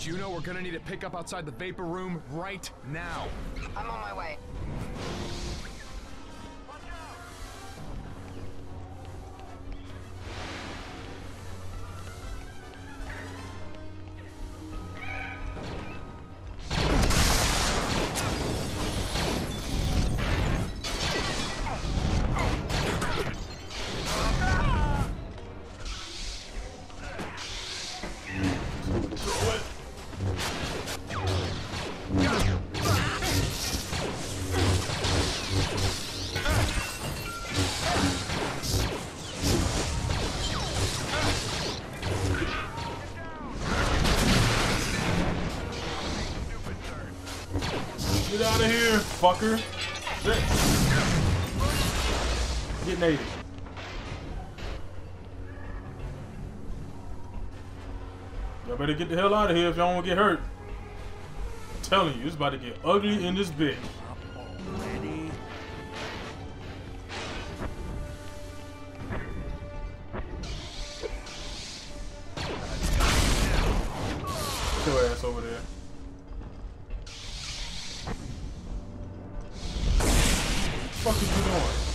Juno, we're gonna need to pick up outside the vapor room right now. I'm on my way. Out of here, fucker. Shit. Get native. Y'all better get the hell out of here if y'all want to get hurt. I'm telling you, it's about to get ugly in this bitch. What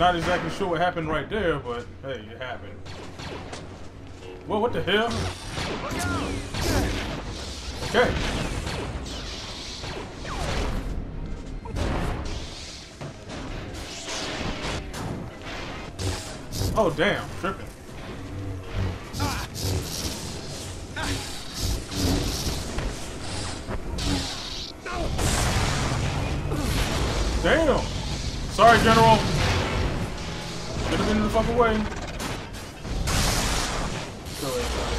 not exactly sure what happened right there, but hey, it happened. Well, what the hell? Okay. Oh, damn, tripping. Damn. Sorry, General. Should have been in the fucking way. Go ahead.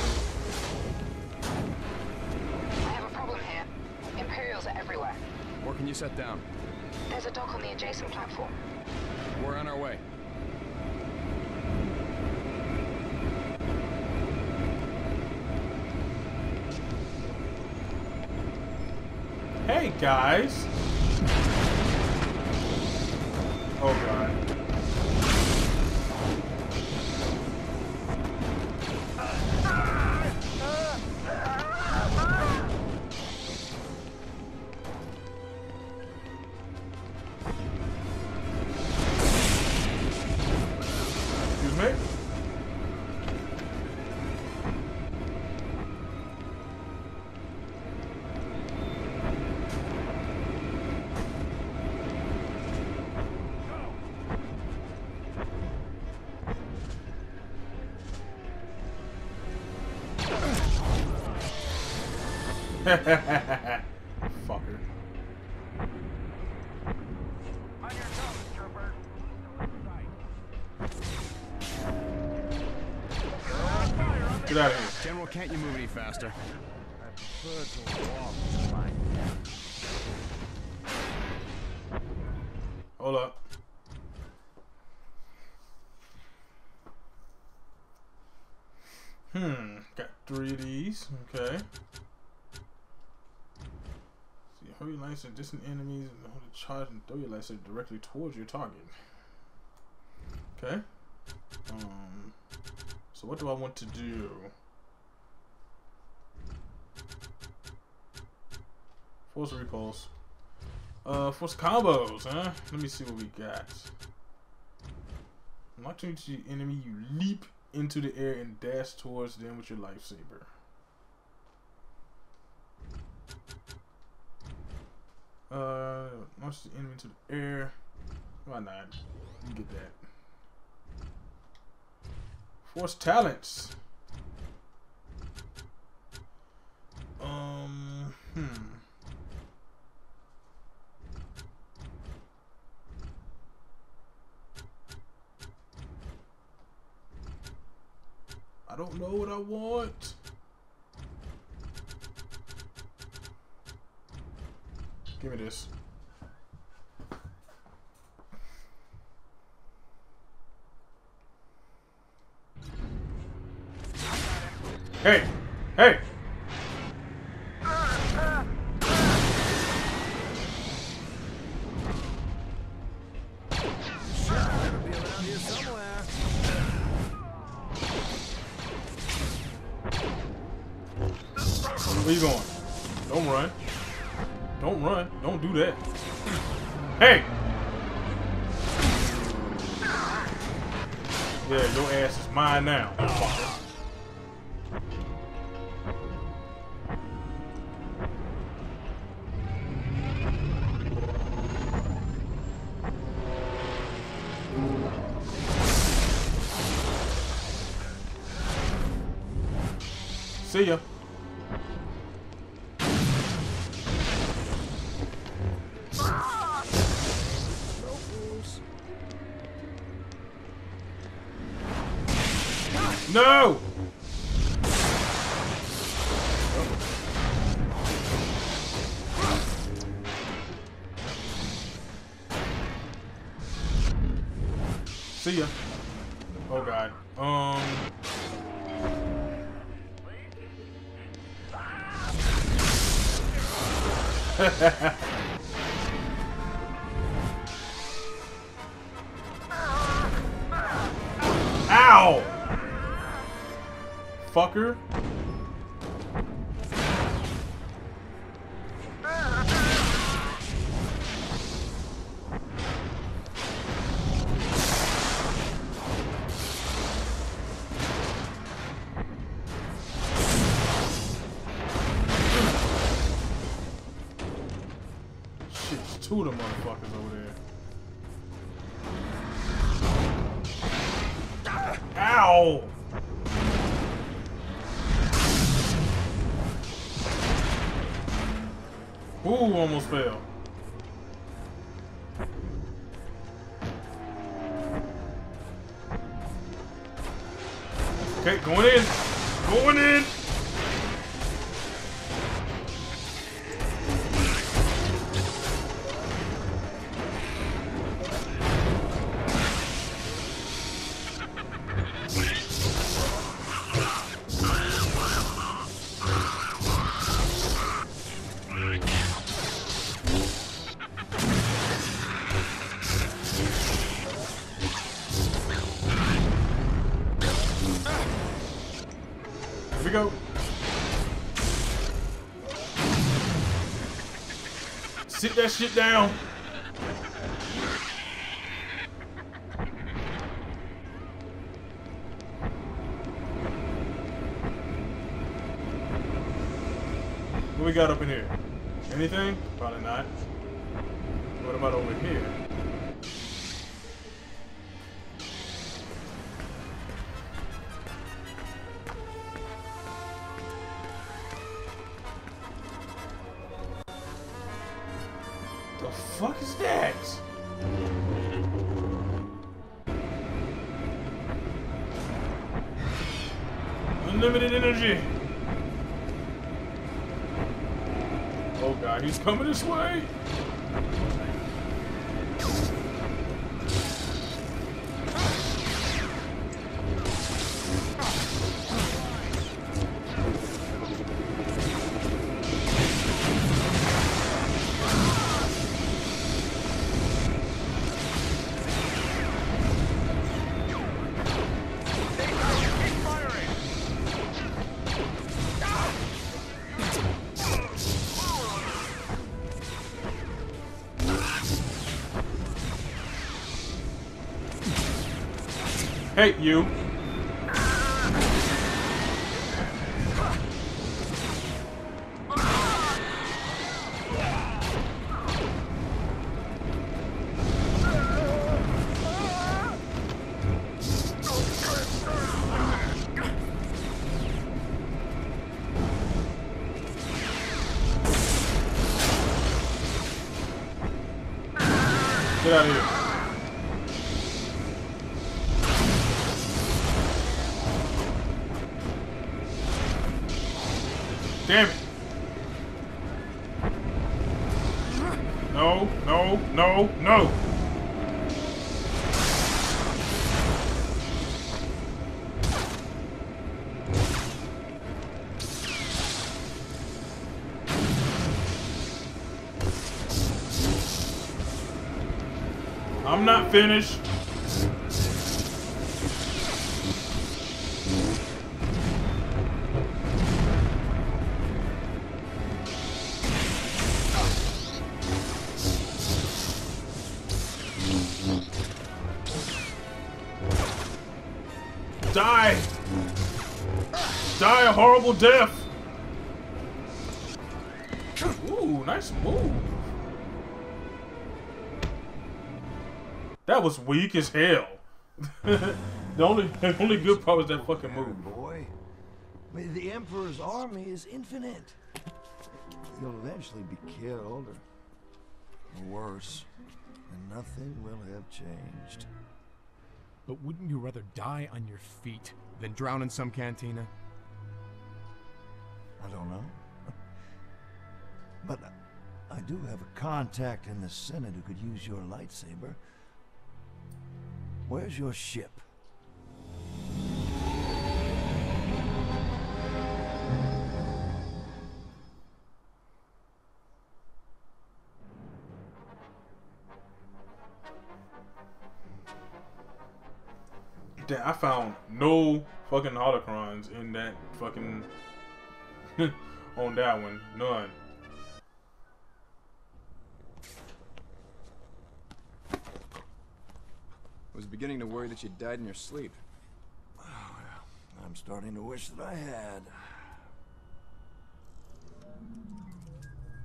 I have a problem here. Imperials are everywhere. Where can you set down? There's a dock on the adjacent platform. We're on our way. Hey guys. Oh god. Me? Fucker. Get out of here. General, can't you move any faster? I prefer to walk. Hold up. Hmm. Got three of these. Okay. See, hold your lights at distant enemies and hold a charge and throw your lights directly towards your target. Okay. Um. So what do I want to do? Force repulse. Uh, force combos, huh? Let me see what we got. Locked into the enemy, you leap into the air and dash towards them with your lightsaber. Uh, launch the enemy into the air. Why not? You get that. Force talents. Um, hmm. I don't know what I want. Give me this. Hey! Hey! Where you going? Don't run. Don't run. Don't do that. Hey! Yeah, your ass is mine now. See ya. No See ya. Oh god. Um. Ow! Fucker. Two of them motherfuckers over there. Ow! Ooh, almost fell. Okay, going in. Going in. That shit down. What we got up in here? Anything? Probably not. What about over here? Unlimited energy. Oh god, he's coming this way. Hey, you. Get out of here. Damn it. no, no, no, no. I'm not finished. Die! Die a horrible death! Ooh, nice move. That was weak as hell. the only the only good part was that oh, fucking move. Boy, the Emperor's army is infinite. You'll eventually be killed, or worse, and nothing will have changed. But wouldn't you rather die on your feet than drown in some cantina? I don't know. But I do have a contact in the Senate who could use your lightsaber. Where's your ship? Fucking holocrons in that fucking on that one. None. I was beginning to worry that you died in your sleep. Oh, I'm starting to wish that I had.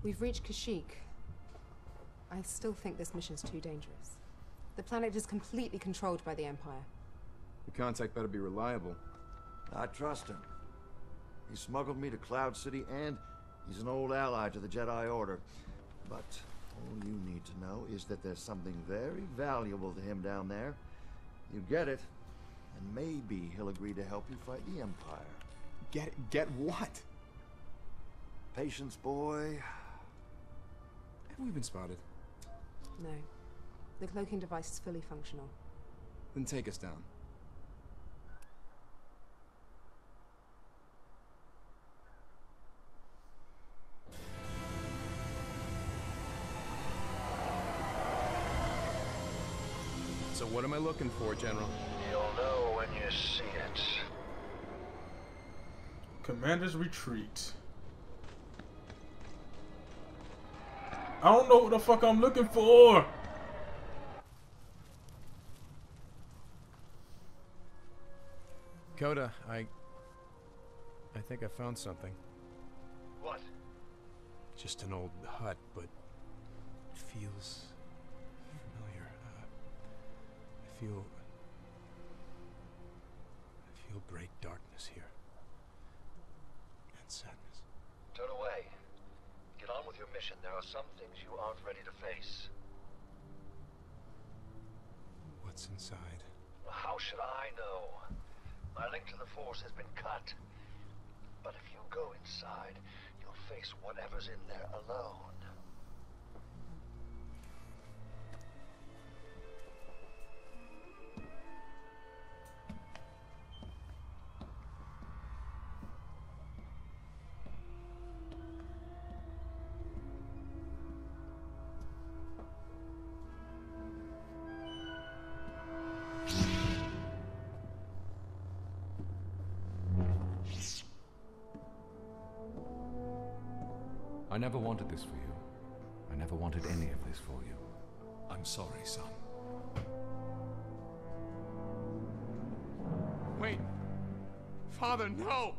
We've reached Kashyyyk. I still think this mission's too dangerous. The planet is completely controlled by the Empire. The contact better be reliable. I trust him. He smuggled me to Cloud City, and he's an old ally to the Jedi Order. But all you need to know is that there's something very valuable to him down there. You get it, and maybe he'll agree to help you fight the Empire. Get get what? Patience, boy. Have we been spotted? No. The cloaking device is fully functional. Then take us down. So what am I looking for, General? You'll know when you see it. Commander's retreat. I don't know what the fuck I'm looking for. Kota, I... I think I found something. What? Just an old hut, but it feels feel... I feel great darkness here. And sadness. Turn away. Get on with your mission. There are some things you aren't ready to face. What's inside? How should I know? My link to the Force has been cut. But if you go inside, you'll face whatever's in there alone. I never wanted this for you. I never wanted any of this for you. I'm sorry, son. Wait. Father, no!